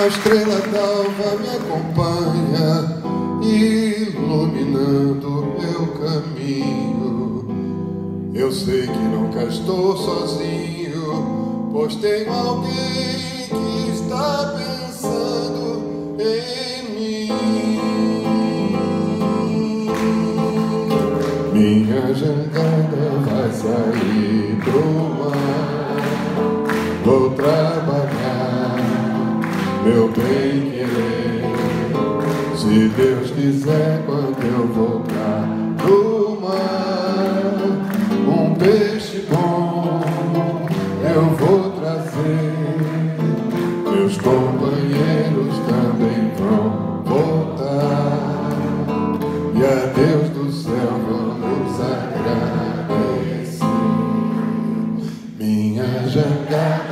A estrela d'alva me acompanha, iluminando meu caminho. Eu sei que nunca estou sozinho, pois tenho alguém que está pensando em mim. Minha jangada vai sair pro mar, vou trabalhar meu bem querer. Se Deus quiser, quando eu voltar do mar, um peixe bom eu vou trazer. Meus companheiros também vão voltar. E a Deus do céu vamos agradecer. Minha jangada.